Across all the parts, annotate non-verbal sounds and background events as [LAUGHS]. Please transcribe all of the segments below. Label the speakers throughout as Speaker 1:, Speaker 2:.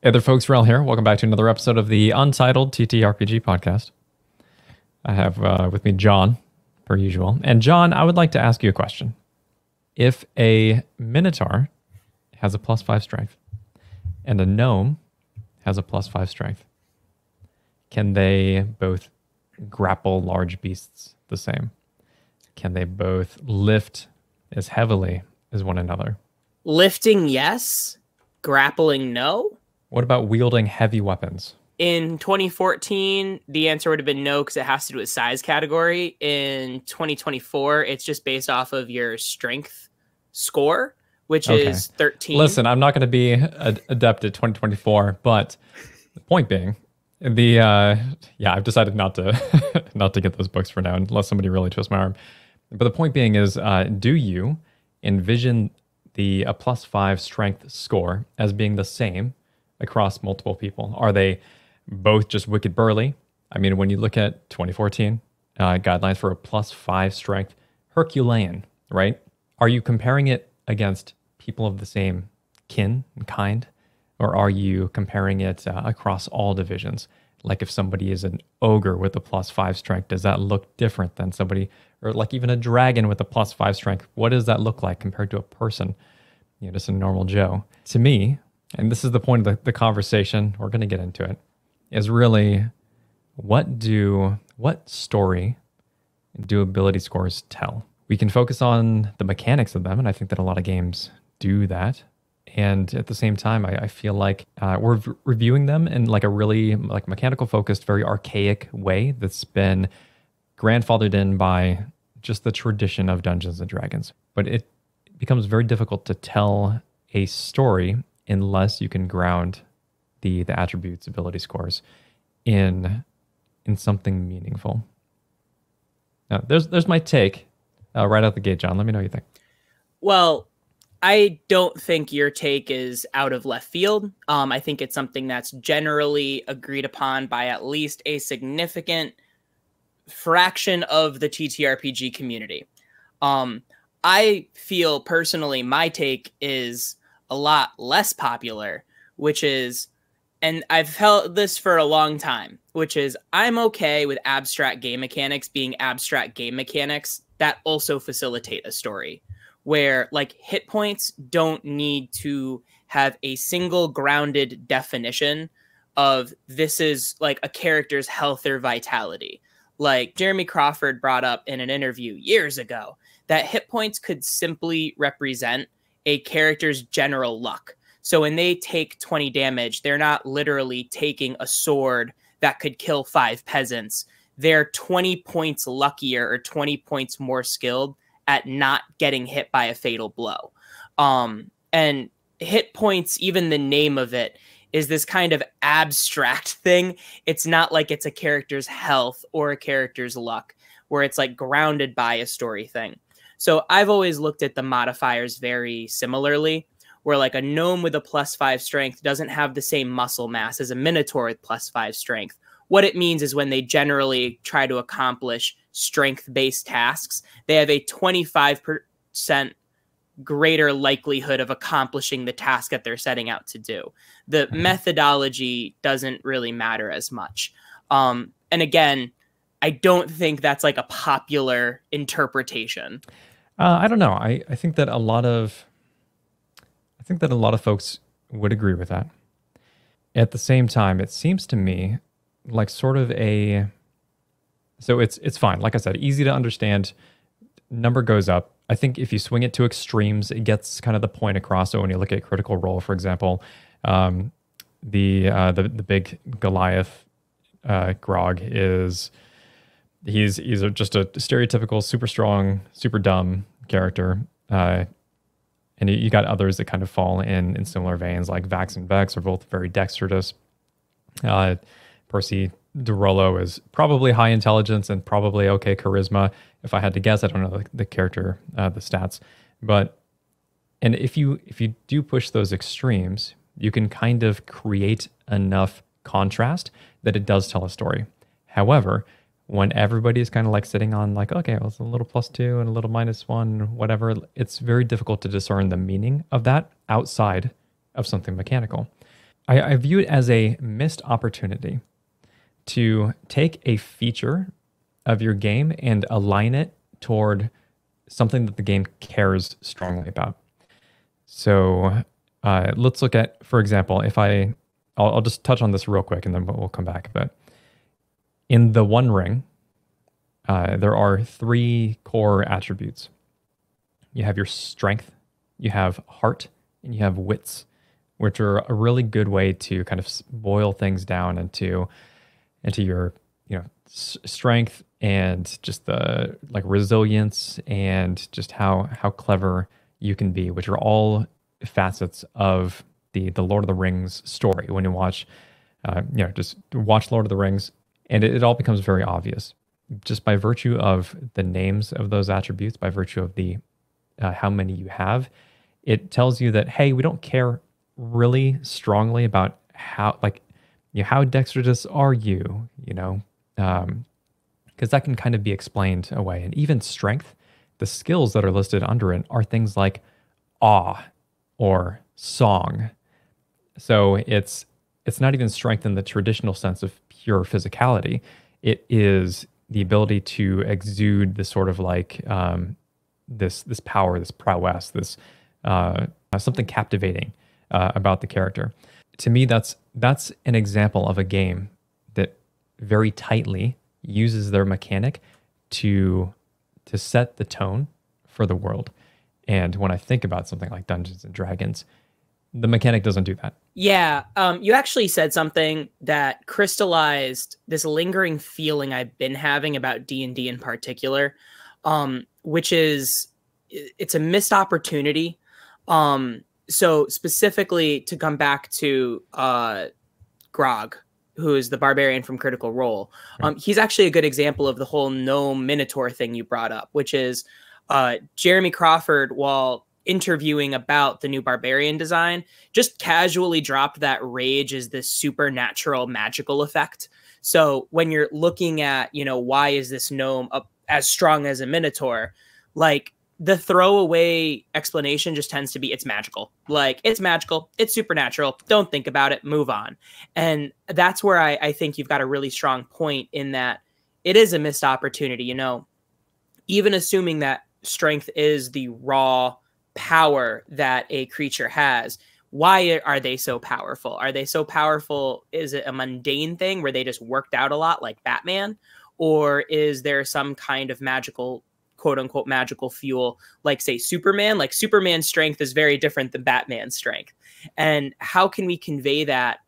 Speaker 1: Hey there, folks. Wrel here. Welcome back to another episode of the Untitled TTRPG podcast. I have uh, with me John, per usual. And John, I would like to ask you a question. If a Minotaur has a plus five strength and a gnome has a plus five strength, can they both grapple large beasts the same? Can they both lift as heavily as one another?
Speaker 2: Lifting, yes. Grappling, no.
Speaker 1: What about wielding heavy weapons?
Speaker 2: In 2014, the answer would have been no because it has to do with size category. In 2024, it's just based off of your strength score, which
Speaker 1: Okay.
Speaker 2: is 13.
Speaker 1: Listen, I'm not going to be ad- adept at 2024, but the point being, the uh, yeah, I've decided not to [LAUGHS] not to get those books for now, unless somebody really twists my arm. But the point being is, uh, do you envision the a plus five strength score as being the same across multiple people? Are they both just wicked burly? I mean, when you look at 2014 uh, guidelines for a plus five strength Herculean, right? Are you comparing it against people of the same kin and kind? Or are you comparing it uh, across all divisions? Like if somebody is an ogre with a plus five strength, does that look different than somebody, or like even a dragon with a plus five strength? What does that look like compared to a person, you know, just a normal Joe? To me, and this is the point of the, the conversation, we're going to get into it, is really what do, what story do ability scores tell? We can focus on the mechanics of them, and I think that a lot of games do that. And at the same time, I, I feel like uh, we're v- reviewing them in like a really like mechanical focused, very archaic way that's been grandfathered in by just the tradition of Dungeons and Dragons. But it becomes very difficult to tell a story unless you can ground the the attributes, ability scores in in something meaningful. Now, there's there's my take uh, right out the gate, John. Let me know what you think.
Speaker 2: Well, I don't think your take is out of left field. Um, I think it's something that's generally agreed upon by at least a significant fraction of the TTRPG community. Um, I feel personally my take is a lot less popular, which is, and I've held this for a long time, which is I'm okay with abstract game mechanics being abstract game mechanics that also facilitate a story where like hit points don't need to have a single grounded definition of this is like a character's health or vitality. Like Jeremy Crawford brought up in an interview years ago that hit points could simply represent a character's general luck. So when they take 20 damage, they're not literally taking a sword that could kill five peasants. They're 20 points luckier or 20 points more skilled at not getting hit by a fatal blow. Um, and hit points, even the name of it, is this kind of abstract [LAUGHS] thing. It's not like it's a character's health or a character's luck, where it's like grounded by a story thing. So I've always looked at the modifiers very similarly, where like a gnome with a plus five strength doesn't have the same muscle mass as a minotaur with plus five strength. What it means is when they generally try to accomplish strength based tasks, they have a 25% greater likelihood of accomplishing the task that they're setting out to do. The methodology doesn't really matter as much. Um, and again, I don't think that's like a popular interpretation.
Speaker 1: Uh, I don't know. I, I think that a lot of I think that a lot of folks would agree with that. At the same time, it seems to me like sort of a so it's it's fine. Like I said, easy to understand. Number goes up. I think if you swing it to extremes, it gets kind of the point across. So when you look at Critical Role, for example, um, the uh, the the big Goliath uh, Grog is he's he's a, just a stereotypical super strong, super dumb character. Uh, and you, got others that kind of fall in in similar veins, like Vax and Vex are both very dexterous. Uh, Percy de Rolo is probably high intelligence and probably okay charisma. If I had to guess, I don't know the, the character, uh, the stats, but and if you if you do push those extremes, you can kind of create enough contrast that it does tell a story. However, when everybody is kind of like sitting on like okay, well, it's a little plus two and a little minus one, whatever, it's very difficult to discern the meaning of that outside of something mechanical. I, I view it as a missed opportunity to take a feature of your game and align it toward something that the game cares strongly about. So uh, let's look at, for example, if I, I'll, I'll, just touch on this real quick and then we'll come back. But in the One Ring, uh, there are three core attributes. You have your strength, you have heart, and you have wits, which are a really good way to kind of boil things down into into your you know s- strength and just the like resilience and just how how clever you can be, which are all facets of the the Lord of the Rings story. When you watch, uh, you know, just watch Lord of the Rings, and it, it all becomes very obvious just by virtue of the names of those attributes, by virtue of the uh, how many you have. It tells you that hey, we don't care really strongly about how like you know, how dexterous are you, you know, um, because that can kind of be explained away. And even strength, the skills that are listed under it are things like awe or song. So it's it's not even strength in the traditional sense of pure physicality. It is the ability to exude this sort of like um, this this power, this prowess, this uh, something captivating uh, about the character. To me, that's that's an example of a game that very tightly uses their mechanic to to set the tone for the world. And when I think about something like Dungeons and Dragons, the mechanic doesn't do that.
Speaker 2: Yeah, um, you actually said something that crystallized this lingering feeling I've been having about D and D in particular, um, which is it's a missed opportunity. Um, so specifically to come back to uh, Grog, who is the barbarian from Critical Role, um, he's actually a good example of the whole gnome minotaur thing you brought up, which is uh, Jeremy Crawford, while interviewing about the new barbarian design, just casually dropped that rage is this supernatural magical effect. So when you're looking at, you know, why is this gnome as strong as a minotaur? Like the throwaway explanation just tends to be it's magical. Like it's magical, it's supernatural. Don't think about it, move on. And that's where I, I think you've got a really strong point in that it is a missed opportunity. You know, even assuming that strength is the raw power that a creature has, why are they so powerful? Are they so powerful? Is it a mundane thing where they just worked out a lot like Batman? Or is there some kind of magical quote unquote magical fuel, like say Superman. Like Superman's strength is very different than Batman's strength. And how can we convey that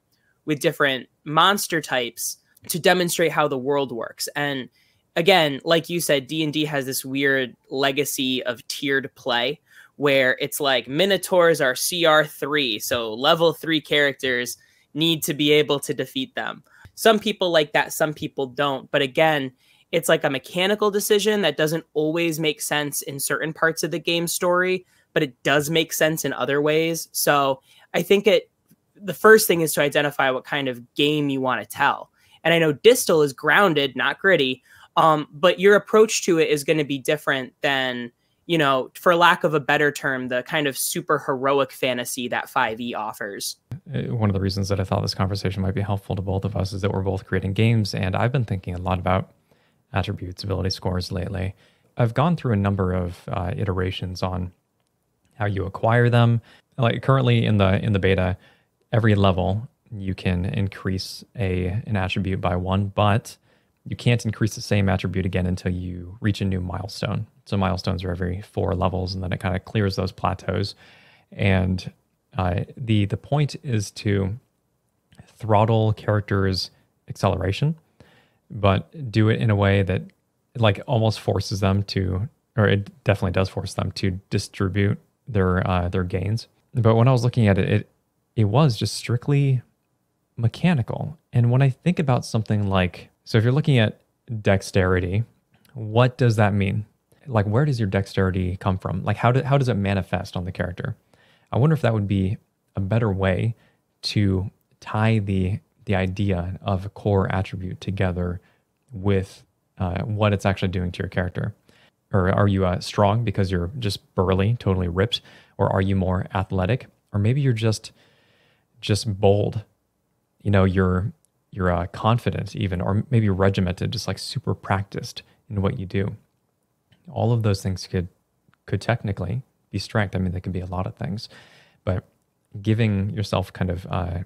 Speaker 2: with different monster types to demonstrate how the world works? And again, like you said, D&D has this weird legacy of tiered play where it's like minotaurs are CR3, so level 3 characters need to be able to defeat them. Some people like that, some people don't. But again, it's like a mechanical decision that doesn't always make sense in certain parts of the game story, but it does make sense in other ways. So I think it the first thing is to identify what kind of game you want to tell. And I know Distal is grounded, not gritty, um, but your approach to it is going to be different than, you know, for lack of a better term, the kind of super heroic fantasy that 5e offers.
Speaker 1: Uh, one of the reasons that I thought this conversation might be helpful to both of us is that we're both creating games, and I've been thinking a lot about attributes, ability scores lately. I've gone through a number of uh, iterations on how you acquire them. Like currently in the in the beta, every level you can increase a an attribute by one, but you can't increase the same attribute again until you reach a new milestone. So milestones are every four levels, and then it kind of clears those plateaus. And uh, the the point is to throttle characters' acceleration but do it in a way that like almost forces them to, or it definitely does force them to distribute their uh, their gains. But when I was looking at it, it it was just strictly mechanical. And when I think about something like, so if you're looking at dexterity, what does that mean? Like, where does your dexterity come from? Like, how, do, how does it manifest on the character? I wonder if that would be a better way to tie the the idea of a core attribute together with uh, what it's actually doing to your character. Or are you uh, strong because you're just burly, totally ripped, or are you more athletic, or maybe you're just just bold you know you're you're uh, confident even or maybe regimented just like super practiced in what you do all of those things could could technically be strength i mean they could be a lot of things but giving yourself kind of uh,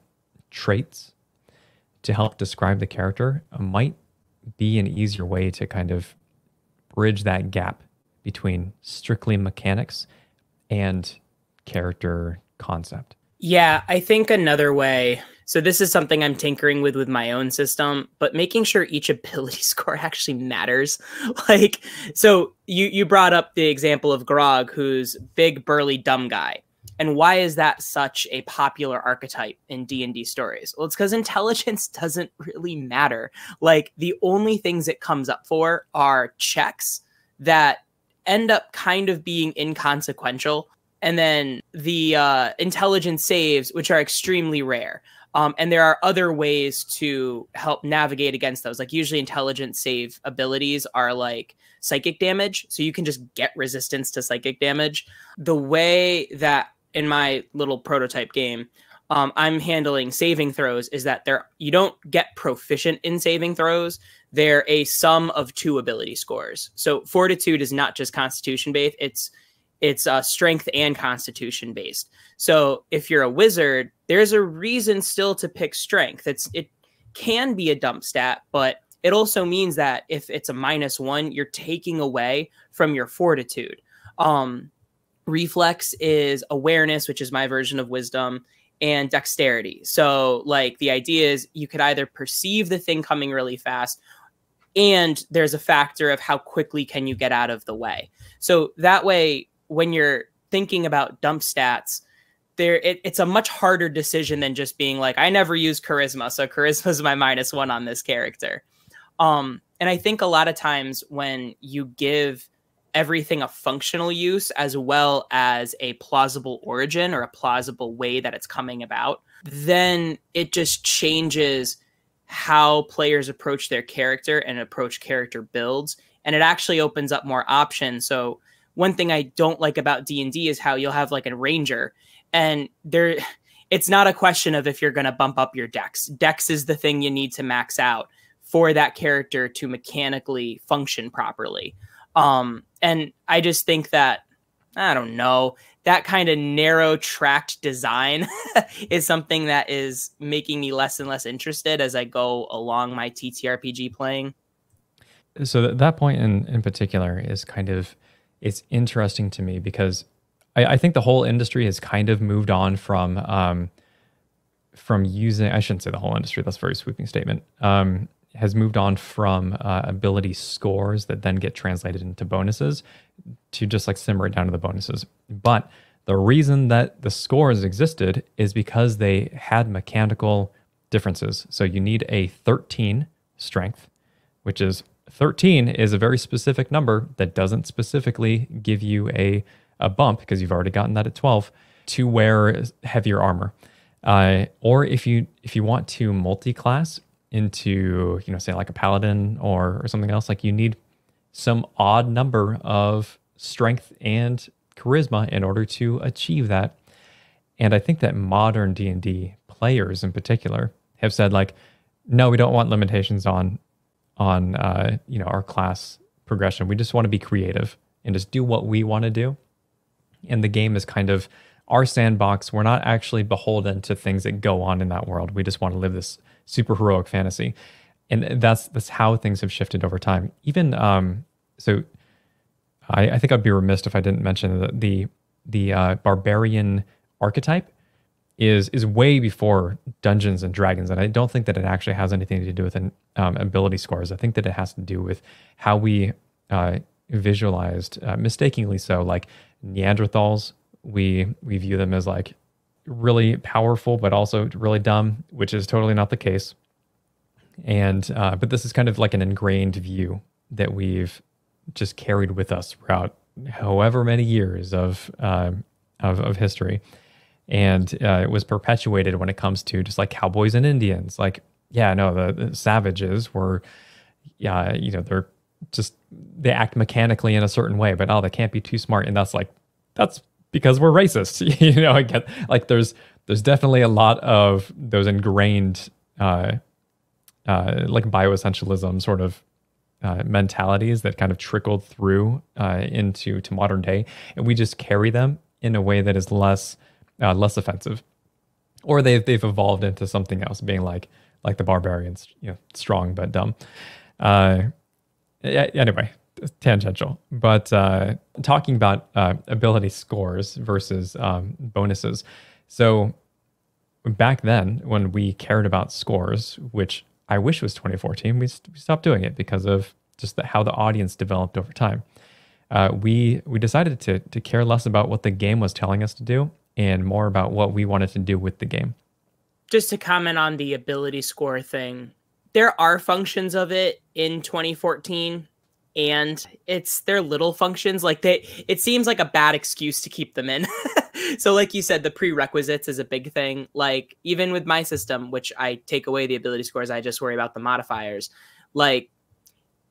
Speaker 1: traits to help describe the character might be an easier way to kind of bridge that gap between strictly mechanics and character concept.
Speaker 2: Yeah, I think another way. So this is something I'm tinkering with with my own system, but making sure each ability [LAUGHS] score actually matters. [LAUGHS] Like, so you you brought up the example of Grog, who's big, burly, dumb guy. And why is that such a popular archetype in D&D stories? Well, it's cuz intelligence [LAUGHS] doesn't really matter. Like the only things it comes up for are checks that end up kind of being inconsequential and then the uh, intelligence saves, which are extremely rare. Um, and there are other ways to help navigate against those. Like usually, intelligence save abilities are like psychic damage, so you can just get resistance to psychic damage. The way that in my little prototype game, um, I'm handling saving throws is that there you don't get proficient in saving throws. They're a sum of two ability scores. So fortitude is not just constitution based; it's it's uh, strength and constitution based. So if you're a wizard, there's a reason still to pick strength. It's it can be a dump stat, but it also means that if it's a minus one, you're taking away from your fortitude. Um, reflex is awareness, which is my version of wisdom, and dexterity. So, like, the idea is you could either perceive the thing coming really fast, and there's a factor of how quickly can you get out of the way. So that way, when you're thinking about dump stats, there it, it's a much harder decision than just being like, I never use charisma, so charisma is my minus one on this character. Um, and I think a lot of times when you give everything a functional use as well as a plausible origin or a plausible way that it's coming about, then it just changes how players approach their character and approach character builds. And it actually opens up more options. So one thing I don't like about D and D is how you'll have like a ranger, and there, it's not a question of if you're going to bump up your dex. Dex is the thing you need to max out for that character to mechanically function properly. Um, and I just think that I don't know that kind of narrow tracked design [LAUGHS] is something that is making me less and less interested as I go along my TTRPG playing.
Speaker 1: So that point in in particular is kind of it's interesting to me because I, I, think the whole industry has kind of moved on from um, from using. I shouldn't say the whole industry. That's a very sweeping statement. Um, has moved on from uh, ability scores that then get translated into bonuses to just like simmer it down to the bonuses. But the reason that the scores existed is because they had mechanical differences. So you need a 13 strength, which is 13 is a very specific number that doesn't specifically give you a, a bump because you've already gotten that at 12 to wear heavier armor. Uh, or if you if you want to multi-class into you know say like a paladin or, or something else, like you need some odd number of strength and charisma in order to achieve that. And I think that modern D&D players in particular have said like no, we don't want limitations on on uh, you know our class progression. We just want to be creative and just do what we want to do. And the game is kind of our sandbox. We're not actually beholden to things that go on in that world. We just want to live this super heroic fantasy, and that's that's how things have shifted over time. Even um, so, I, I think I'd be remiss if I didn't mention the the, the uh, barbarian archetype is is way before Dungeons and Dragons, and I don't think that it actually has anything to do with an, um, ability scores. I think that it has to do with how we uh, visualized, uh, mistakenly so, like Neanderthals. We we view them as like really powerful, but also really dumb, which is totally not the case. And uh, but this is kind of like an ingrained view that we've just carried with us throughout however many years of uh, of, of history and uh, it was perpetuated when it comes to just like cowboys and Indians. Like, yeah, no, the, the savages were, yeah, you know, they're just they act mechanically in a certain way, but oh, they can't be too smart, and that's like that's because we're racist. [LAUGHS] you know, I get like there's there's definitely a lot of those ingrained uh, uh, like bioessentialism sort of uh, mentalities that kind of trickled through uh, into to modern day, and we just carry them in a way that is less uh, less offensive, or they've they've evolved into something else, being like like the barbarians, you know, strong but dumb. Uh, anyway, tangential, but uh, talking about uh, ability scores versus um, bonuses. So back then, when we cared about scores, which I wish was 2014, we, st- we stopped doing it because of just the, how the audience developed over time. Uh, we we decided to to care less about what the game was telling us to do and more about what we wanted to do with the game.
Speaker 2: Just to comment on the ability score thing, there are functions of it in 2014 and it's their little functions like they it seems like a bad excuse to keep them in [LAUGHS] so like you said the prerequisites is a big thing like even with my system which i take away the ability scores i just worry about the modifiers like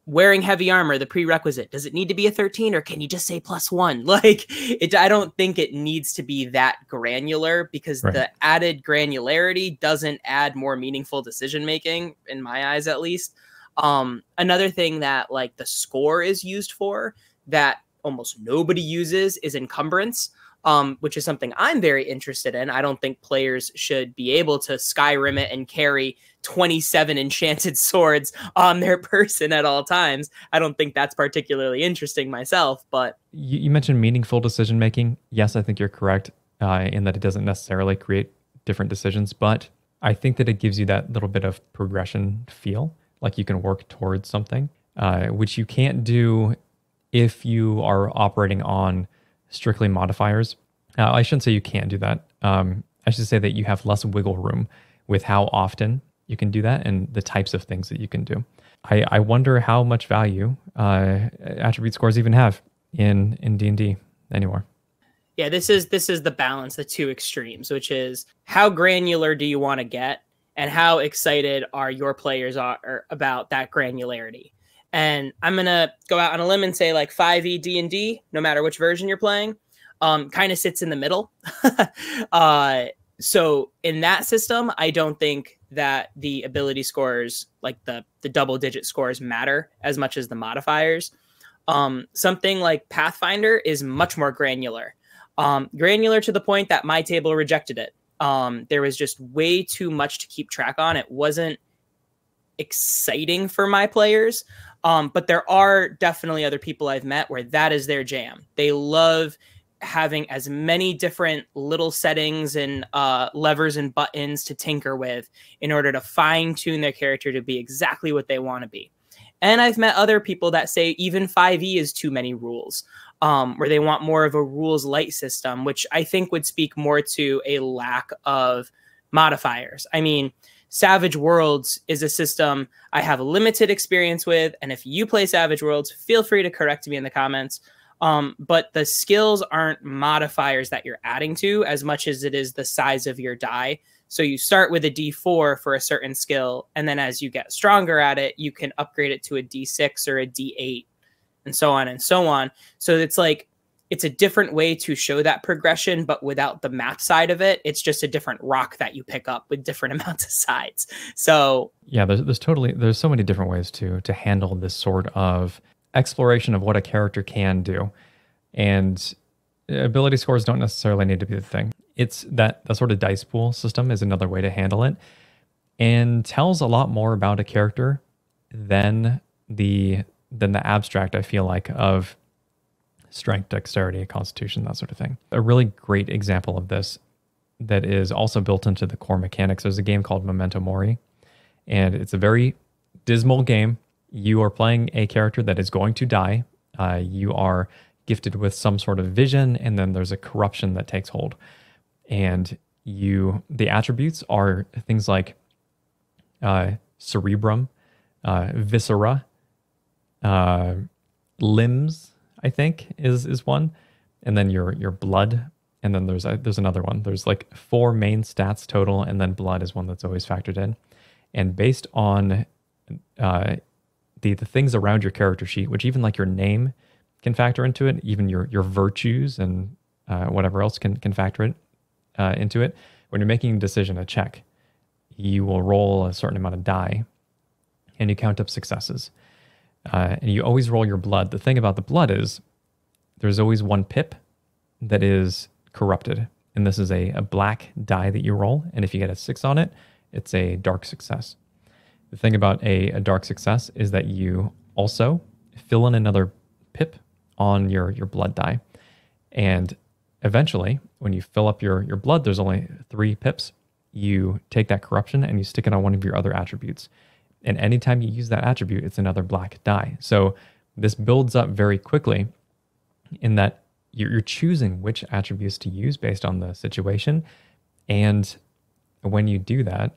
Speaker 2: wearing heavy armor the prerequisite does it need to be a 13 or can you just say plus one [LAUGHS] like it i don't think it needs to be that granular because right. the added granularity doesn't add more meaningful decision making in my eyes at least um, another thing that like the score is used for that almost nobody uses is encumbrance. Um, which is something I'm very interested in. I don't think players should be able to Skyrim it and carry 27 enchanted [LAUGHS] swords on their person at all times. I don't think that's particularly interesting myself, but.
Speaker 1: You, you mentioned meaningful decision making. Yes, I think you're correct uh, in that it doesn't necessarily create different decisions, but I think that it gives you that little bit of progression feel like you can work towards something, uh, which you can't do if you are operating on strictly modifiers. Uh, I shouldn't say you can't do that. Um, I should say that you have less wiggle room with how often you can do that and the types of things that you can do. I, I wonder how much value uh, attribute scores even have in in D and D anymore.
Speaker 2: Yeah, this is this is the balance, the two extremes, which is how granular do you want to get, and how excited are your players are about that granularity. And I'm gonna go out on a limb and say like 5e D&D, no matter which version you're playing, um, kind of sits in the middle. [LAUGHS] uh, so in that system, I don't think that the ability scores, like the the double digit scores, matter as much as the modifiers. Um, something like Pathfinder is much more granular, um, granular to the point that my table rejected it. Um, there was just way too much to keep track on. It wasn't exciting for my players. Um, but there are definitely other people I've met where that is their jam. They love having as many different little settings and uh, levers and buttons to tinker with in order to fine tune their character to be exactly what they want to be. And I've met other people that say even 5e is too many rules um, where they want more of a rules light system, which I think would speak more to a lack of modifiers. I mean, Savage Worlds is a system I have limited experience with. And if you play Savage Worlds, feel free to correct me in the comments. Um, but the skills aren't modifiers that you're adding to as much as it is the size of your die. So you start with a D4 for a certain skill, and then as you get stronger at it, you can upgrade it to a D6 or a D8 and so on and so on. So it's like it's a different way to show that progression, but without the map side of it. It's just a different rock that you pick up with different [LAUGHS] amounts of sides. So
Speaker 1: yeah, there's, there's totally there's so many different ways to to handle this sort of exploration of what a character can do, and uh, ability scores don't necessarily need to be the thing. It's that that sort of dice pool system is another way to handle it, and tells a lot more about a character than the than the abstract, I feel like, of strength, dexterity, constitution, that sort of thing. A really great example of this that is also built into the core mechanics is a game called Memento Mori. And it's a very dismal game. You are playing a character that is going to die. Uh, you are gifted with some sort of vision, and then there's a corruption that takes hold. And you, the attributes are things like uh, cerebrum, uh, viscera, uh, limbs, I think is is one, and then your your blood, and then there's a, there's another one. There's like four main stats total, and then blood is one that's always factored in, and based on uh, the the things around your character sheet, which even like your name can factor into it, even your your virtues and uh, whatever else can can factor it uh, into it. When you're making a decision, a check, you will roll a certain amount of die and you count up successes. Uh, and you always roll your blood. The thing about the blood is there's always one pip that is corrupted. And this is a, a black die that you roll. And if you get a six on it, it's a dark success. The thing about a, a dark success is that you also fill in another pip on your, your blood die. And eventually, when you fill up your, your blood, there's only three pips. You take that corruption and you stick it on one of your other attributes. And anytime you use that attribute, it's another black die. So this builds up very quickly in that you're choosing which attributes to use based on the situation. And when you do that,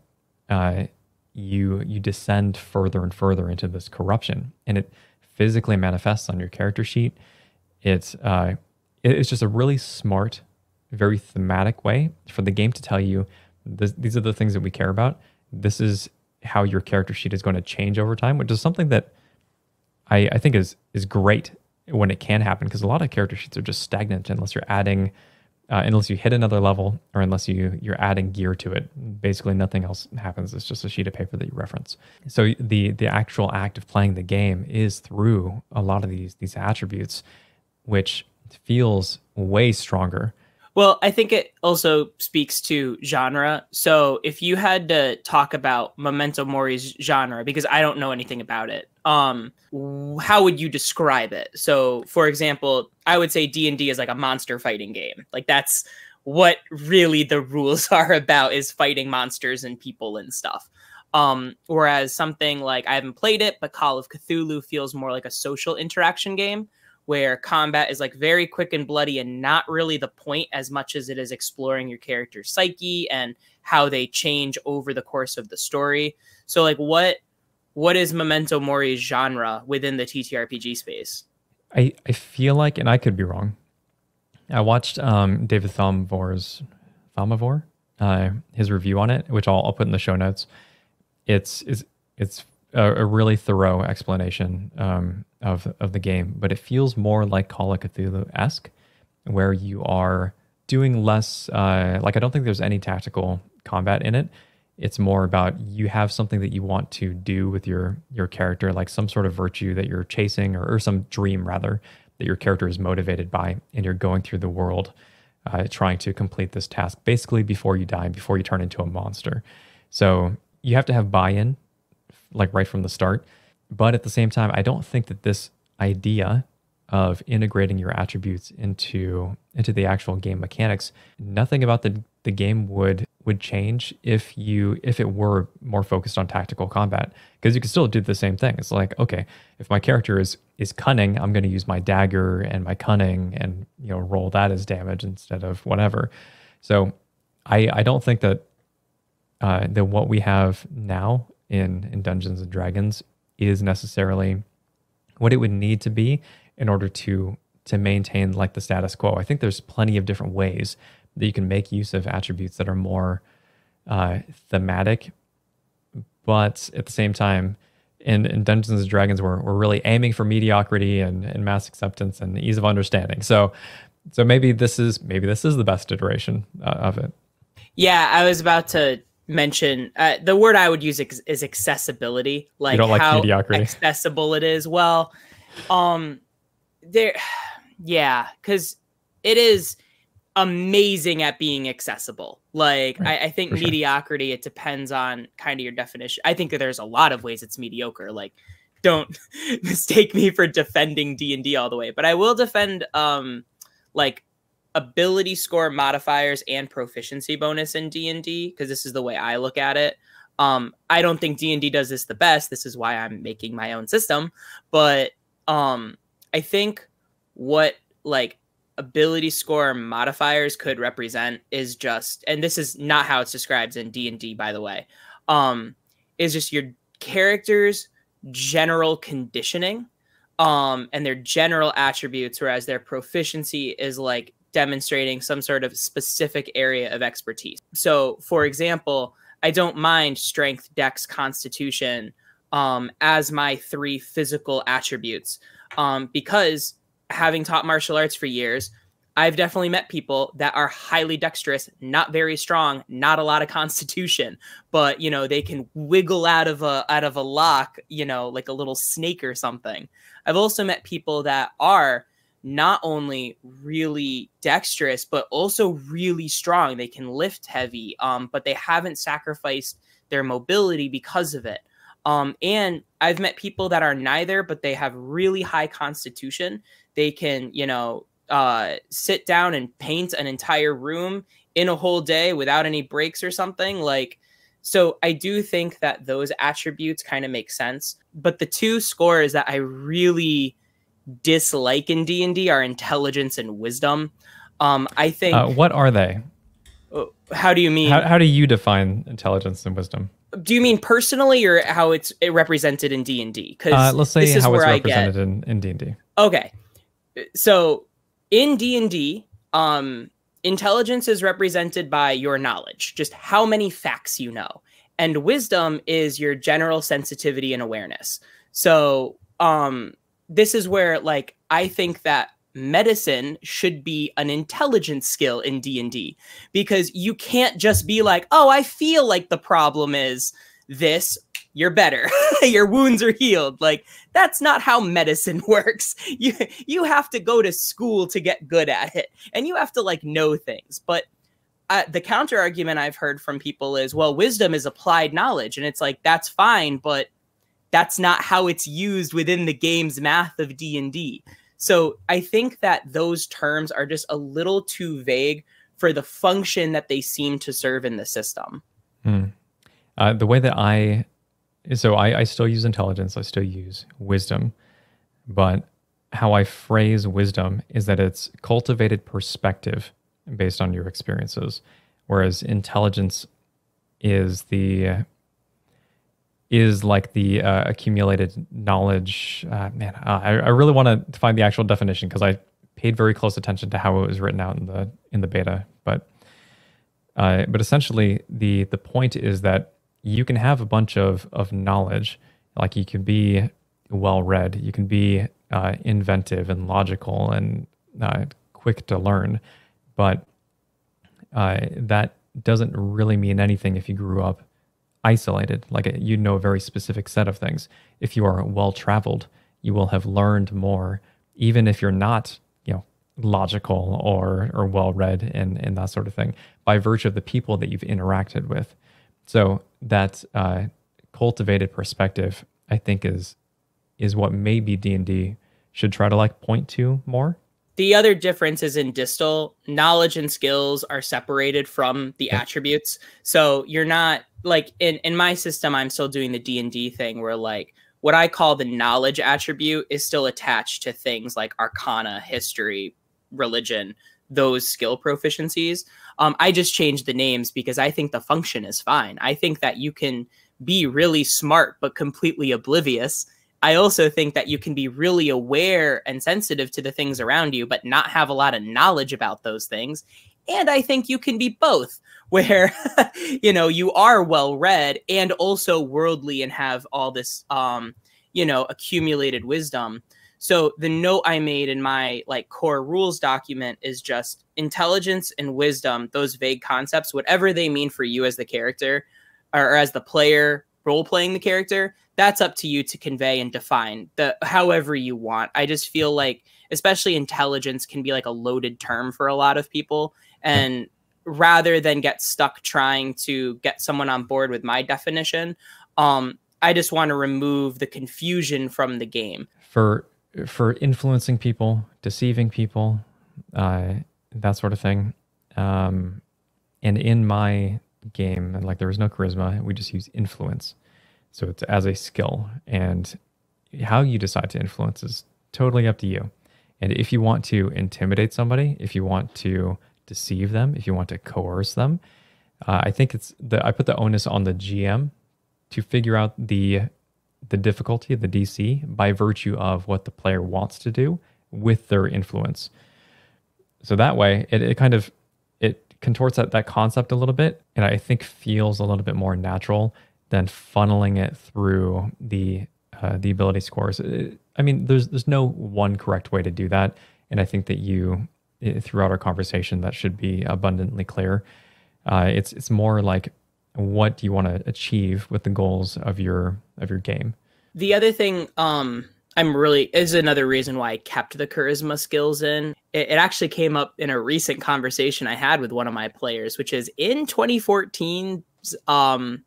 Speaker 1: uh, you you descend further and further into this corruption, and it physically manifests on your character sheet. It's uh, it's just a really smart, very thematic way for the game to tell you this, these are the things that we care about. This is how your character sheet is going to change over time, which is something that I, I think is is great when it can happen because a lot of character sheets are just stagnant unless you're adding uh, unless you hit another level or unless you you're adding gear to it. Basically nothing else happens. It's just a sheet of paper that you reference. So the the actual act of playing the game is through a lot of these these attributes which feels way stronger
Speaker 2: well, I think it also speaks to genre. So if you had to talk about Memento Mori's genre, because I don't know anything about it, um, how would you describe it? So, for example, I would say D and D is like a monster fighting game. Like that's what really the rules [LAUGHS] are about is fighting monsters and people and stuff. Um, whereas something like I haven't played it, but Call of Cthulhu feels more like a social interaction game where combat is like very quick and bloody and not really the point as much as it is exploring your character's psyche and how they change over the course of the story. So like what what is Memento Mori's genre within the TTRPG space?
Speaker 1: I, I feel like, and I could be wrong. I watched um, David Thomvor's Thaumavore, uh, his review on it, which I'll, I'll put in the show notes. It's is it's a, a, really thorough explanation um, of of the game, but it feels more like Call of Cthulhu esque, where you are doing less. Uh, like I don't think there's any tactical combat in it. It's more about you have something that you want to do with your your character, like some sort of virtue that you're chasing, or, or some dream rather that your character is motivated by, and you're going through the world uh, trying to complete this task, basically before you die, before you turn into a monster. So you have to have buy-in, like right from the start but at the same time, I don't think that this idea of integrating your attributes into into the actual game mechanics, nothing about the the game would would change if you if it were more focused on tactical combat because you can still do the same thing. It's like okay, if my character is is cunning, I'm going to use my dagger and my cunning and you know roll that as damage instead of whatever. So I I don't think that uh, that what we have now in in Dungeons and Dragons is necessarily what it would need to be in order to to maintain like the status quo. I think there's plenty of different ways that you can make use of attributes that are more uh, thematic, but at the same time, in, in Dungeons and Dragons, we're, we're really aiming for mediocrity and, and mass acceptance and ease of understanding. So, so maybe this is maybe this is the best iteration uh, of it.
Speaker 2: Yeah, I was about to mention uh, the word I would use is, is accessibility, like
Speaker 1: how
Speaker 2: mediocrity. accessible it is. Well, um, there, [SIGHS] yeah, because it is amazing at being accessible. Like right. I, I, think mediocrity, sure. it depends on kind of your definition. I think that there's a lot of ways it's mediocre. Like, don't [LAUGHS] mistake me for defending D and D all the way, but I will defend um like ability score modifiers and proficiency bonus in D&D because this is the way I look at it. Um, I don't think D&D does this the best. This is why I'm making my own system, but um, I think what like ability score modifiers could represent is just and this is not how it's described in D&D by the way. Um, is just your character's general conditioning um and their general attributes whereas their proficiency is like demonstrating some sort of specific area of expertise. So, for example, I don't mind strength, dex, constitution um, as my three physical attributes um, because having taught martial arts for years, I've definitely met people that are highly dexterous, not very strong, not a lot of constitution, but you know, they can wiggle out of a out of a lock, you know, like a little snake or something. I've also met people that are not only really dexterous but also really strong. They can lift heavy, um, but they haven't sacrificed their mobility because of it. Um, and I've met people that are neither, but they have really high constitution. They can, you know, uh, sit down and paint an entire room in a whole day without any breaks or something. Like, so I do think that those attributes kind of make sense. But the two scores that I really dislike in D and D are intelligence and wisdom. Um, I think.
Speaker 1: Uh, what are they?
Speaker 2: Uh, how do you mean?
Speaker 1: How, how do you define intelligence and wisdom?
Speaker 2: Do you mean personally or how it's represented in D and D?
Speaker 1: Because uh, let's say how it's represented in in D and D.
Speaker 2: Okay, so in D&D, um, intelligence is represented by your knowledge, just how many facts you know. And wisdom is your general sensitivity and awareness. So, um, this is where like I think that medicine should be an intelligence skill in D&D because you can't just be like, "Oh, I feel like the problem is this you're better. [LAUGHS] Your wounds are healed. Like that's not how medicine [LAUGHS] works. You you have to go to school to get good at it, and you have to like know things. But uh, the counter argument I've heard from people is, well, wisdom is applied knowledge, and it's like that's fine, but that's not how it's used within the game's math of D and D. So I think that those terms are just a little too vague for the function that they seem to serve in the system.
Speaker 1: Mm. Uh, the way that I so I, I still use intelligence, I still use wisdom, but how I phrase wisdom is that it's cultivated perspective based on your experiences, whereas intelligence is the is like the uh, accumulated knowledge. Uh, man, uh, I, I really want to find the actual definition because I paid very close attention to how it was written out in the in the beta. But uh, but essentially, the the point is that you can have a bunch of of knowledge. Like you can be well read, you can be uh, inventive and logical and uh, quick to learn, but that doesn't really mean anything if you grew up isolated. Like you know a very specific set of things. If you are well traveled, you will have learned more, even if you're not, you know, logical or or well read and and that sort of thing, by virtue of the people that you've interacted with. So that uh, cultivated perspective, I think, is is what maybe D and D should try to like point to more.
Speaker 2: The other difference is in distal knowledge and skills are separated from the attributes. So you're not like in in my system. I'm still doing the D and D thing where like what I call the knowledge attribute is still attached to things like Arcana, history, religion, those skill proficiencies. Um, I just changed the names because I think the function is fine. I think that you can be really smart but completely oblivious. I also think that you can be really aware and sensitive to the things around you, but not have a lot of knowledge about those things. And I think you can be both, [LAUGHS] where you know you are well read and also worldly and have all this um, you know accumulated wisdom. So the note I made in my like core rules document is just intelligence and wisdom, those vague concepts, whatever they mean for you as the character or, or as the player role playing the character, that's up to you to convey and define the however you want. I just feel like especially intelligence can be like a loaded term for a lot of people and rather than get stuck trying to get someone on board with my definition, um I just want to remove the confusion from the game.
Speaker 1: For for influencing people, deceiving people, uh, that sort of thing. Um, and in my game, and like there was no charisma, we just use influence. So it's as a skill, and how you decide to influence is totally up to you. And if you want to intimidate somebody, if you want to deceive them, if you want to coerce them, uh, I think it's the I put the onus on the GM to figure out the the difficulty of the DC by virtue of what the player wants to do with their influence. So that way, it, it kind of it contorts that, that concept a little bit, and I think feels a little bit more natural than funneling it through the uh, the ability scores. It, I mean, there's there's no one correct way to do that, and I think that you eh, throughout our conversation that should be abundantly clear. Uh, it's it's more like what do you want to achieve with the goals of your of your game.
Speaker 2: The other thing um, I'm really is another reason why I kept the charisma skills in. It, it, actually came up in a recent conversation I had with one of my players, which is in 2014 um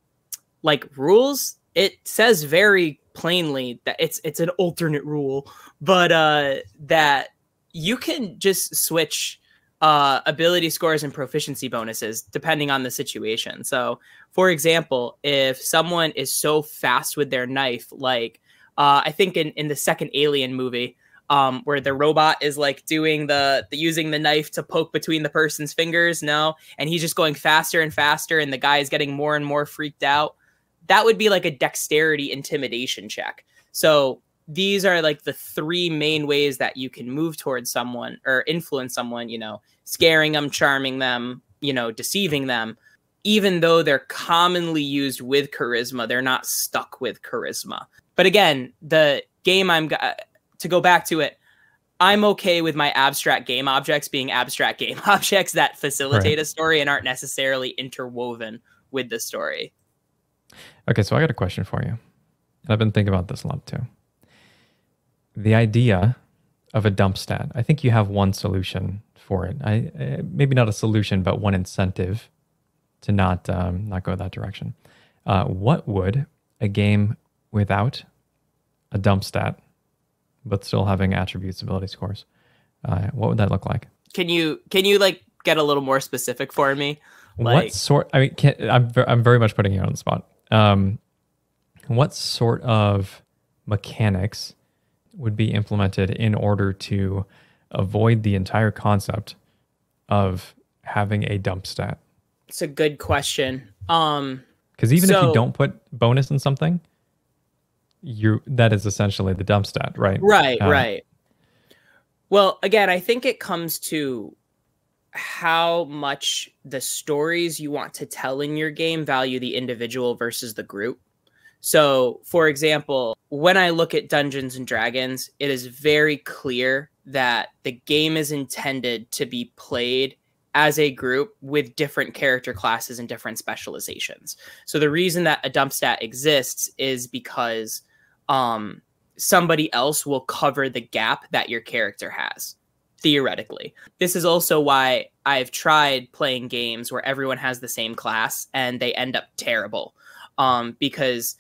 Speaker 2: like rules. It says very plainly that it's it's an alternate rule, but uh that you can just switch uh, ability scores and proficiency bonuses depending on the situation. So, for example, if someone is so fast with their knife, like uh, I think in, in the second Alien movie, um, where the robot is like doing the, the using the knife to poke between the person's fingers, no, and he's just going faster and faster, and the guy is getting more and more freaked out. That would be like a dexterity intimidation check. So these are like the three main ways that you can move towards someone or influence someone, you know, scaring them, charming them, you know, deceiving them. Even though they're commonly used with charisma, they're not stuck with charisma. But again, the game I'm uh, to go back to it, I'm okay with my abstract game objects being abstract [LAUGHS] game objects that facilitate right. a story and aren't necessarily interwoven with the story.
Speaker 1: Okay, so I got a question for you. And I've been thinking about this a lot too the idea of a dump stat. I think you have one solution for it. I uh, maybe not a solution, but one incentive to not um, not go that direction. Uh, what would a game without a dump stat, but still having attributes, ability scores, uh, what would that look like?
Speaker 2: Can you can you like get a little more specific for me?
Speaker 1: Like, what sort? I mean, can, I'm I'm very much putting you on the spot. Um, what sort of mechanics would be implemented in order to avoid the entire concept of having a dump stat?
Speaker 2: It's a good question. Um,
Speaker 1: because even so, if you don't put bonus in something, you that is essentially the dump stat, right?
Speaker 2: Right, uh, right. Well, again, I think it comes to how much the stories you want to tell in your game value the individual versus the group. So, for example, when I look at Dungeons and Dragons, it is very clear that the game is intended to be played as a group with different character classes and different specializations. So the reason that a dump stat exists is because um, somebody else will cover the gap that your character has theoretically. This is also why I've tried playing games where everyone has the same class and they end up terrible. Um, because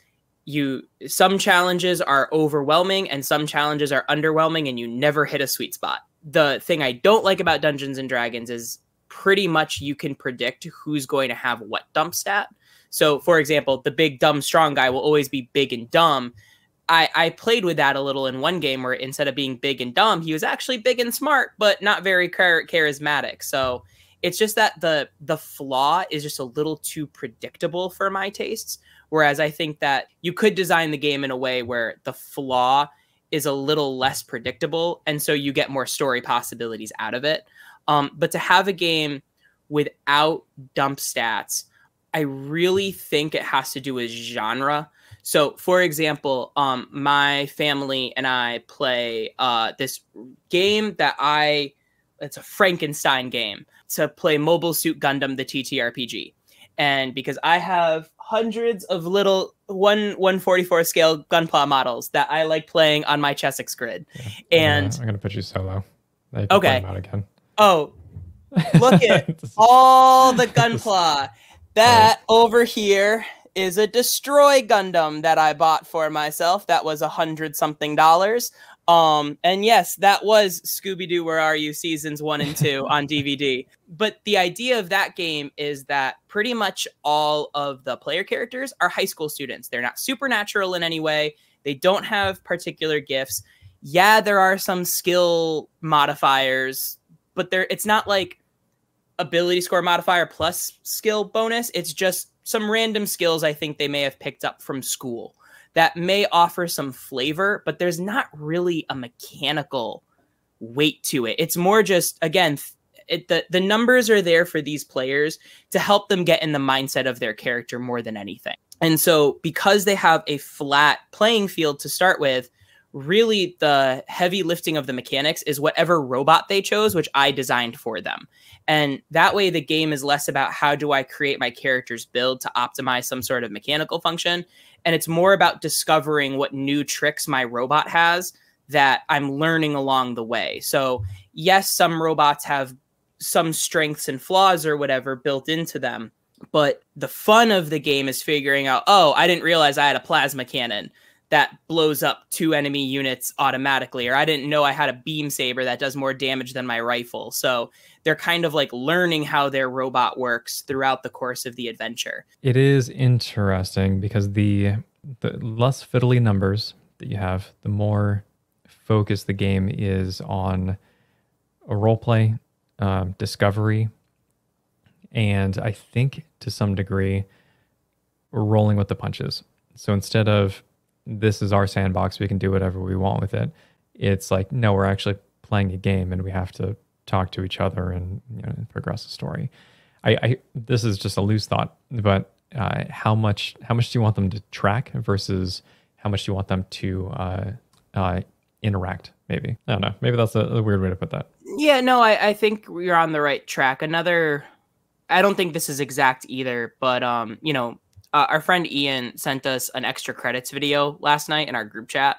Speaker 2: you some challenges are overwhelming and some challenges are underwhelming and you never hit a sweet spot. The thing I don't like about Dungeons and Dragons is pretty much you can predict who's going to have what dump stat. So, for example, the big dumb strong guy will always be big and dumb. I, I played with that a little in one game where instead of being big and dumb, he was actually big and smart, but not very char- charismatic. So it's just that the the flaw is just a little too predictable for my tastes. Whereas I think that you could design the game in a way where the flaw is a little less predictable, and so you get more story possibilities out of it. Um, but to have a game without dump stats, I really think it has to do with genre. So, for example, um, my family and I play uh, this game that I it's a Frankenstein game to play Mobile Suit Gundam, the TTRPG. And because I have hundreds of little one 144 scale gunpla models that I like playing on my Chessex grid. Yeah. And
Speaker 1: I'm gonna put you solo.
Speaker 2: You okay. Out again. Oh, look at [LAUGHS] all the gunpla. [LAUGHS] That over here is a destroy Gundam that I bought for myself. That was a hundred something dollars. Um, and yes, that was Scooby Doo Where Are You seasons one and two on [LAUGHS] DVD. But the idea of that game is that pretty much all of the player characters are high school students. They're not supernatural in any way, they don't have particular gifts. Yeah, there are some skill modifiers, but there it's not like ability score modifier plus skill bonus. It's just some random skills I think they may have picked up from school that may offer some flavor, but there's not really a mechanical weight to it. It's more just again, it, the the numbers are there for these players to help them get in the mindset of their character more than anything. And so because they have a flat playing field to start with, really the heavy lifting of the mechanics is whatever robot they chose, which I designed for them. And that way, the game is less about how do I create my character's build to optimize some sort of mechanical function. And it's more about discovering what new tricks my robot has that I'm learning along the way. So, yes, some robots have some strengths and flaws or whatever built into them. But the fun of the game is figuring out, oh, I didn't realize I had a plasma cannon that blows up two enemy units automatically, or I didn't know I had a beam saber that does more damage than my rifle. So they're kind of like learning how their robot works throughout the course of the adventure.
Speaker 1: It is interesting because the the less fiddly numbers that you have, the more focused the game is on a role play, um, discovery, and I think to some degree, rolling with the punches. So instead of this is our sandbox, we can do whatever we want with it, it's like, no, we're actually playing a game and we have to talk to each other and you know, progress the story. I, I, this is just a loose thought, but uh, how much how much do you want them to track versus how much do you want them to uh, uh, interact? Maybe I don't know. Maybe that's a, a weird way to put that.
Speaker 2: Yeah, no, I, I think you're on the right track. Another I don't think this is exact either, but um, you know, uh, our friend Ian sent us an extra credits video last night in our group chat.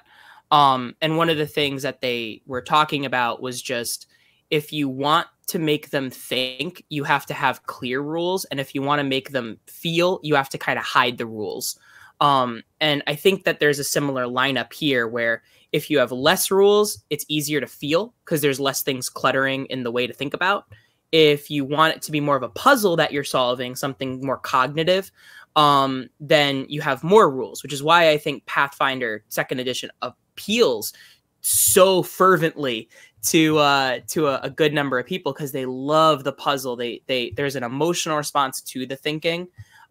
Speaker 2: Um, and one of the things that they were talking about was just if you want to make them think, you have to have clear rules, and if you want to make them feel, you have to kind of hide the rules. Um, and I think that there's a similar lineup here where if you have less rules, it's easier to feel because there's less things cluttering in the way to think about if you want it to be more of a puzzle that you're solving, something more cognitive, um, then you have more rules, which is why I think Pathfinder Second Edition appeals so fervently to uh, to a, a good number of people because they love the puzzle. They they there's an emotional response to the thinking.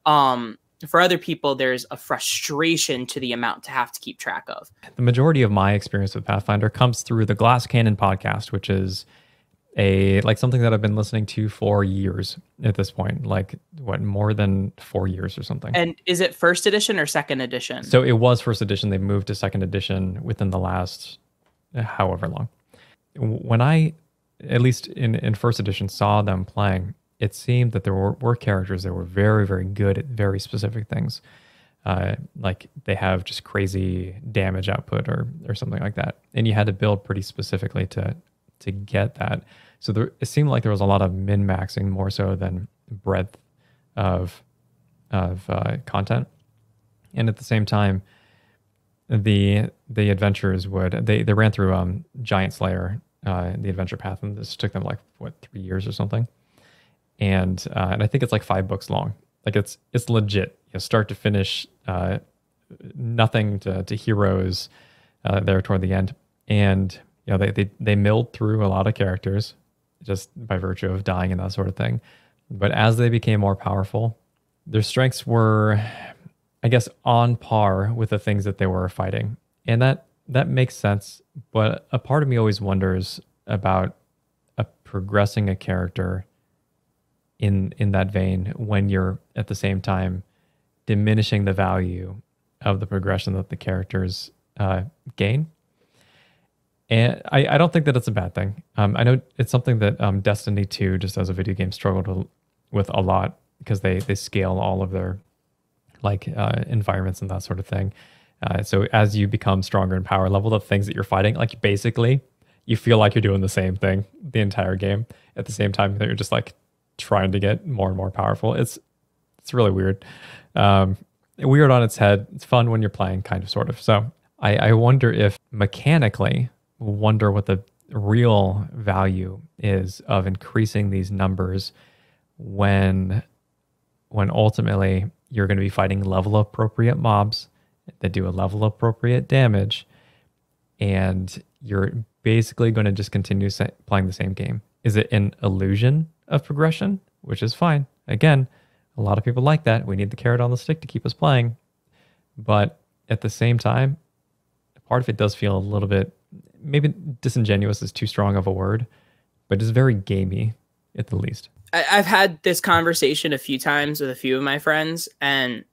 Speaker 2: Um, for other people, there's a frustration to the amount to have to keep track of.
Speaker 1: The majority of my experience with Pathfinder comes through the Glass Cannon podcast, which is a like something that I've been listening to for years at this point, like what more than four years or something.
Speaker 2: And is it first edition or second edition?
Speaker 1: So it was first edition. They moved to second edition within the last uh, however long. When I, at least in in first edition, saw them playing, it seemed that there were, were characters that were very very good at very specific things. Uh, like they have just crazy damage output or or something like that, and you had to build pretty specifically to to get that. So there, it seemed like there was a lot of min maxing more so than breadth of of uh, content, and at the same time, the the adventures would they they ran through um, Giant Slayer, uh, the adventure path, and this took them like what three years or something, and uh, and I think it's like five books long. Like it's it's legit, you know, start to finish, uh, nothing to to heroes uh, there toward the end, and you know they, they they milled through a lot of characters just by virtue of dying and that sort of thing. But as they became more powerful their strengths were i guess on par with the things that they were fighting. And that that makes sense. But a part of me always wonders about a progressing a character in in that vein when you're at the same time diminishing the value of the progression that the characters uh, gain and I, I don't think that it's a bad thing. Um, I know it's something that um, Destiny 2, just as a video game, struggled with a lot because they they scale all of their like uh, environments and that sort of thing. Uh, so as you become stronger in power level, the things that you're fighting, like basically, you feel like you're doing the same thing the entire game at the same time that you're just like trying to get more and more powerful. It's it's really weird, um, weird on its head. It's fun when you're playing, kind of, sort of. So I, I wonder if mechanically wonder what the real value is of increasing these numbers when when ultimately you're going to be fighting level appropriate mobs that do a level appropriate damage and you're basically going to just continue playing the same game. Is it an illusion of progression? Which is fine. Again a lot of people like that. We need the carrot on the stick to keep us playing. But at the same time part of it does feel a little bit maybe disingenuous is too strong of a word, but it's very gamey at the least.
Speaker 2: I, I've had this conversation a few times with a few of my friends, and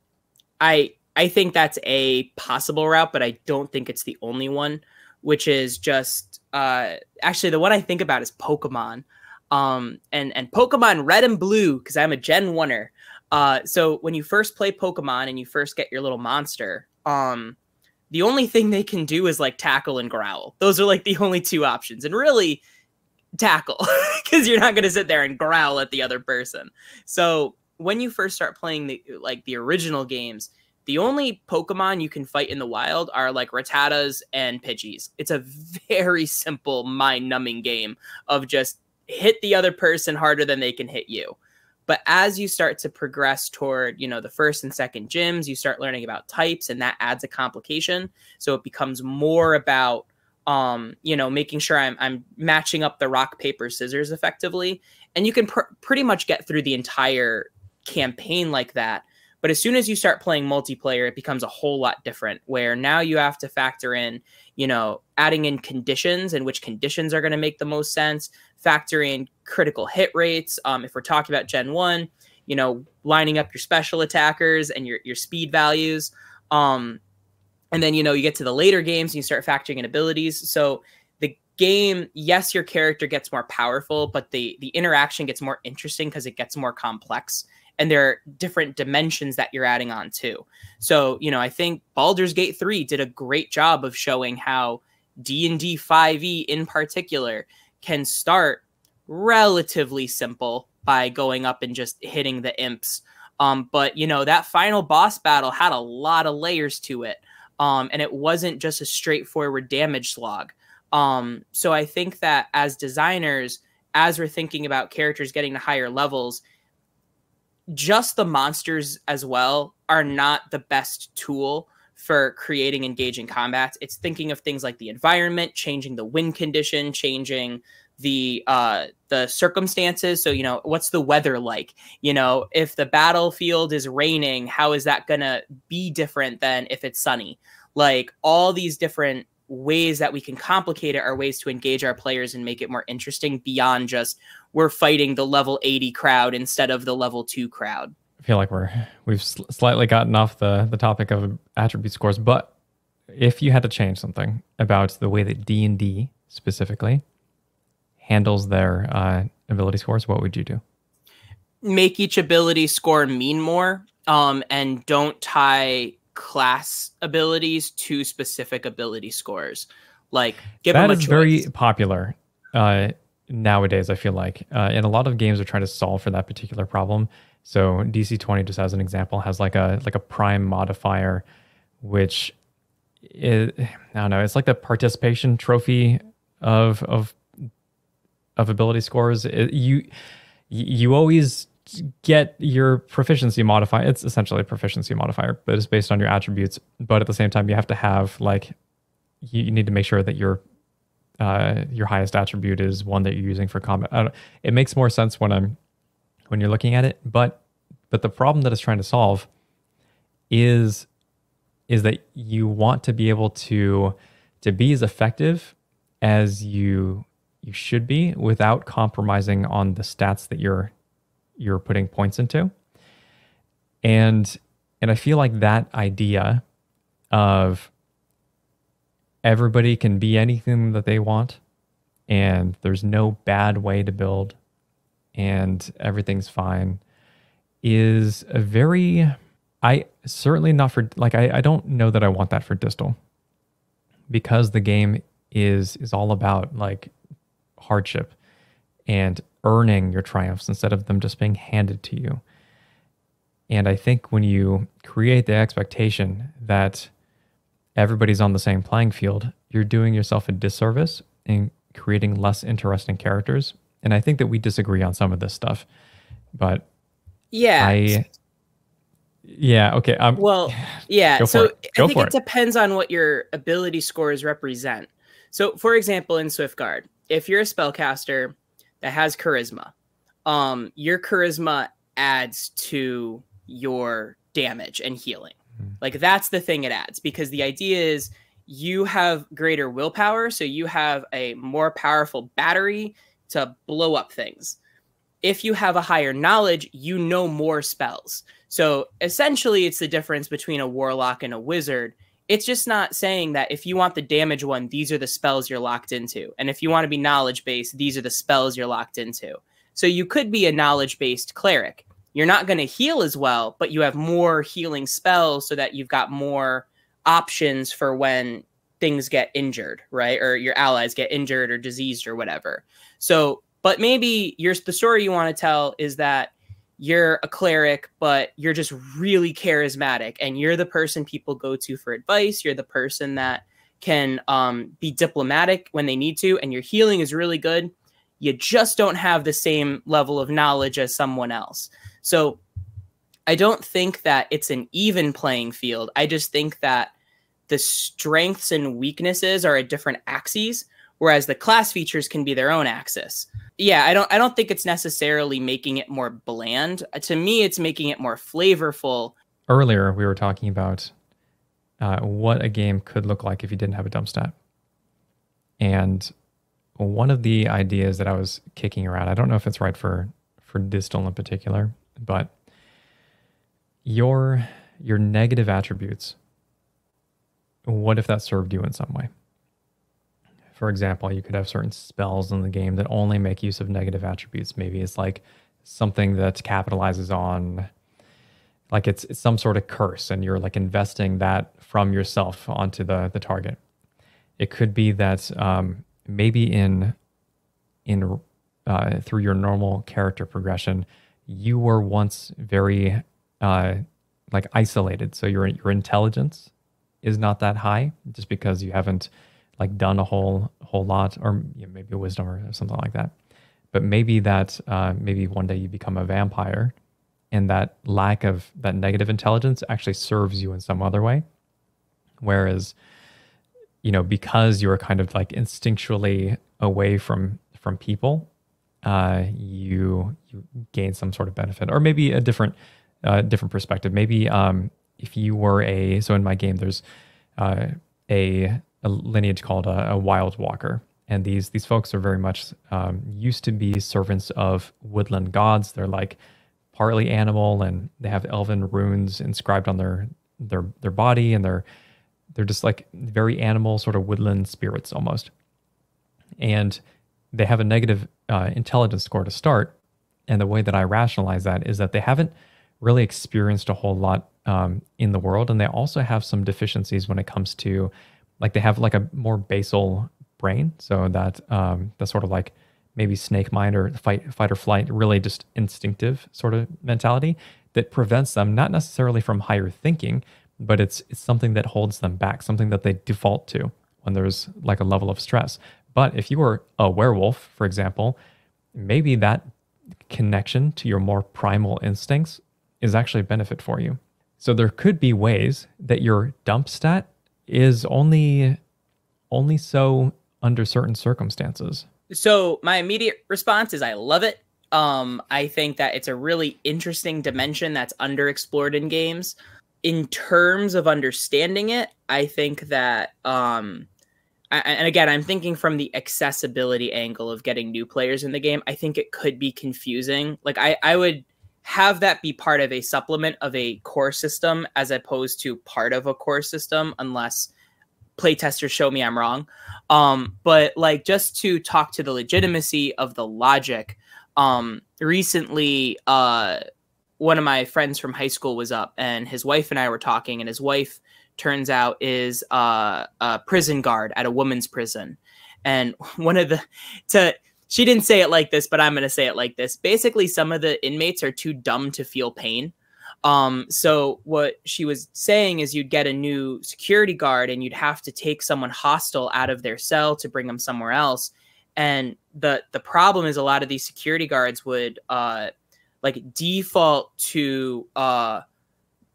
Speaker 2: I I think that's a possible route, but I don't think it's the only one. which is just uh, actually the one I think about is Pokemon. Um, and and Pokemon Red and Blue because I'm a Gen Oneer. Uh, so when you first play Pokemon and you first get your little monster, um, the only thing they can do is like tackle and growl. Those are like the only two options, and really tackle [LAUGHS] because you're not going to sit there and growl at the other person. So when you first start playing the like the original games, the only Pokemon you can fight in the wild are like Rattatas and Pidgeys. It's a very simple, mind-numbing game of just hit the other person harder than they can hit you. But as you start to progress toward, you know, the first and second gyms, you start learning about types and that adds a complication. So it becomes more about um, you know, making sure I'm I'm matching up the rock paper scissors effectively. And you can pr- pretty much get through the entire campaign like that. But as soon as you start playing multiplayer, it becomes a whole lot different where now you have to factor in, you know, adding in conditions and which conditions are going to make the most sense, factoring in critical hit rates. Um, if we're talking about Gen 1, you know, lining up your special attackers and your, your speed values. Um, and then, you know, you get to the later games and you start factoring in abilities. So the game, yes, your character gets more powerful, but the the interaction gets more interesting because it gets more complex and there are different dimensions that you're adding on too. So, you know, I think Baldur's Gate 3 did a great job of showing how D&D 5e in particular can start relatively simple by going up and just hitting the imps. Um, but you know, that final boss battle had a lot of layers to it. Um, and it wasn't just a straightforward damage slog. Um, so I think that as designers, as we're thinking about characters getting to higher levels, just the monsters as well are not the best tool for creating engaging combat. It's thinking of things like the environment, changing the wind condition, changing the uh the circumstances. So you know what's the weather like? You know if the battlefield is raining how is that going to be different than if it's sunny? Like all these different ways that we can complicate it are ways to engage our players and make it more interesting beyond just we're fighting the level 80 crowd instead of the level 2 crowd.
Speaker 1: I feel like we're we've sl- slightly gotten off the the topic of attribute scores, but if you had to change something about the way that D&D specifically handles their uh, ability scores, what would you do?
Speaker 2: Make each ability score mean more um, and don't tie class abilities to specific ability scores. Like
Speaker 1: give that them a is very popular uh, nowadays. I feel like, uh, and a lot of games are trying to solve for that particular problem. So DC twenty, just as an example, has like a like a prime modifier, which is I don't know. It's like the participation trophy of of of ability scores. It, you you always get your proficiency modifier. It's essentially a proficiency modifier, but it's based on your attributes. But at the same time, you have to have like you, need to make sure that your uh, your highest attribute is one that you're using for combat. it makes more sense when I'm when you're looking at it, but but the problem that it's trying to solve is is that you want to be able to to be as effective as you you should be without compromising on the stats that you're you're putting points into. And and I feel like that idea of everybody can be anything that they want and there's no bad way to build and everything's fine is a very I certainly not for like I, I don't know that I want that for distal because the game is is all about like hardship and earning your triumphs instead of them just being handed to you. And I think when you create the expectation that everybody's on the same playing field, you're doing yourself a disservice in creating less interesting characters. And I think that we disagree on some of this stuff. But
Speaker 2: yeah.
Speaker 1: I yeah, okay. Um,
Speaker 2: well, [SIGHS] yeah. so I think it, it depends on what your ability scores represent. So, for example, in Swiftguard, if you're a spellcaster that has charisma. Um, your charisma adds to your damage and healing. Mm-hmm. Like that's the thing it adds because the idea is you have greater willpower, so you have a more powerful battery to blow up things. If you have a higher knowledge, you know more spells. So essentially, it's the difference between a warlock and a wizard it's just not saying that if you want the damage one, these are the spells you're locked into. And if you want to be knowledge based, these are the spells you're locked into. So you could be a knowledge based cleric. You're not going to heal as well, but you have more healing spells so that you've got more options for when things get injured, right? Or your allies get injured or diseased or whatever. So, but maybe your the story you want to tell is that you're a cleric, but you're just really charismatic and you're the person people go to for advice. You're the person that can um, be diplomatic when they need to, and your healing is really good. You just don't have the same level of knowledge as someone else. So I don't think that it's an even playing field. I just think that the strengths and weaknesses are at different axes, whereas the class features can be their own axis yeah, I don't I don't think it's necessarily making it more bland. Uh, to me, it's making it more flavorful.
Speaker 1: Earlier, we were talking about uh, what a game could look like if you didn't have a dump stat. And one of the ideas that I was kicking around, I don't know if it's right for for Distal in particular, but your your negative attributes. What if that served you in some way? For example, you could have certain spells in the game that only make use of negative attributes. Maybe it's like something that capitalizes on like it's, it's some sort of curse and you're like investing that from yourself onto the the target. It could be that um, maybe in in uh, through your normal character progression, you were once very uh, like isolated. So your your intelligence is not that high just because you haven't like done a whole whole lot, or you know, maybe a wisdom or something like that. But maybe that uh, maybe one day you become a vampire, and that lack of that negative intelligence actually serves you in some other way. Whereas, you know, because you're kind of like instinctually away from from people, uh, you you gain some sort of benefit, or maybe a different uh, different perspective. Maybe um, if you were a so in my game, there's uh, a a lineage called a, a wild walker. And these these folks are very much um, used to be servants of woodland gods. They're like partly animal, and they have elven runes inscribed on their their their body, and they're they're just like very animal, sort of woodland spirits almost. And they have a negative uh, intelligence score to start. And the way that I rationalize that is that they haven't really experienced a whole lot um, in the world, and they also have some deficiencies when it comes to like they have like a more basal brain, so that um, the sort of like maybe snake mind or fight fight or flight, really just instinctive sort of mentality that prevents them not necessarily from higher thinking, but it's it's something that holds them back, something that they default to when there's like a level of stress. But if you were a werewolf, for example, maybe that connection to your more primal instincts is actually a benefit for you. So there could be ways that your dump stat is only only so under certain circumstances.
Speaker 2: So my immediate response is I love it. Um, I think that it's a really interesting dimension that's underexplored in games. In terms of understanding it, I think that um, I, and again, I'm thinking from the accessibility angle of getting new players in the game. I think it could be confusing. Like I, I would have that be part of a supplement of a core system as opposed to part of a core system unless playtesters show me I'm wrong. Um, but like just to talk to the legitimacy of the logic, um, recently uh, one of my friends from high school was up and his wife and I were talking, and his wife turns out is uh, a prison guard at a women's prison. And [LAUGHS] one of the to she didn't say it like this, but I'm going to say it like this. Basically, some of the inmates are too dumb to feel pain. Um, so what she was saying is you'd get a new security guard and you'd have to take someone hostile out of their cell to bring them somewhere else. And the the problem is a lot of these security guards would uh, like default to uh,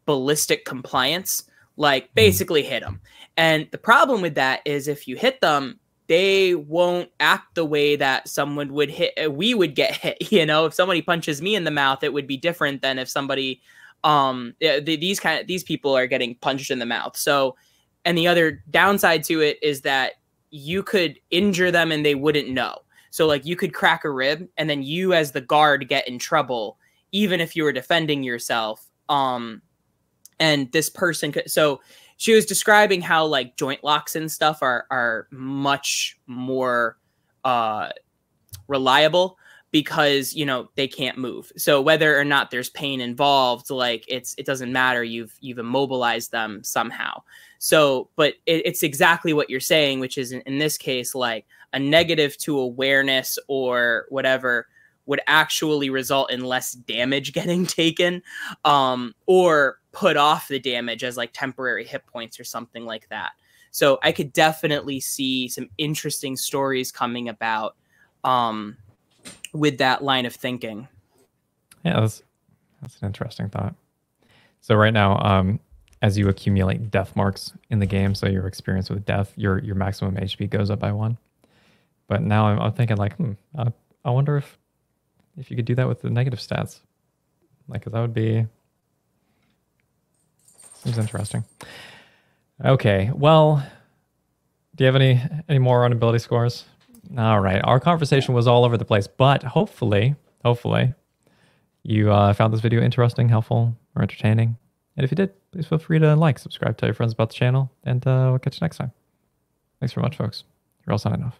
Speaker 2: ballistic compliance, like hmm. basically hit them. And the problem with that is if you hit them, they won't act the way that someone would hit uh, we would get [LAUGHS] hit you know? If somebody punches me in the mouth it would be different than if somebody um these kind of these people are getting punched in the mouth. So and the other downside to it is that you could injure them and they wouldn't know. So like you could crack a rib and then you as the guard get in trouble even if you were defending yourself um and this person could so she was describing how like joint locks and stuff are are much more uh reliable because you know they can't move. So whether or not there's pain involved like it's it doesn't matter. You've you've immobilized them somehow. So but it, it's exactly what you're saying which is in, in this case like a negative to awareness or whatever would actually result in less damage [LAUGHS] getting taken um, or put off the damage as like temporary hit points or something like that. So I could definitely see some interesting stories coming about um, with that line of thinking.
Speaker 1: Yeah, that's that's an interesting thought. So right now, um, as you accumulate death marks in the game, so your experience with death, your your maximum HP goes up by one. But now I'm, I'm thinking like, hmm, I, I wonder if if you could do that with the negative stats, like that would be seems interesting. Okay, well, do you have any any more on ability scores? All right, our conversation was all over the place, but hopefully, hopefully, you uh, found this video interesting, helpful, or entertaining. And if you did, please feel free to like, subscribe, tell your friends about the channel, and uh, we'll catch you next time. Thanks very much, folks. You're all signing off.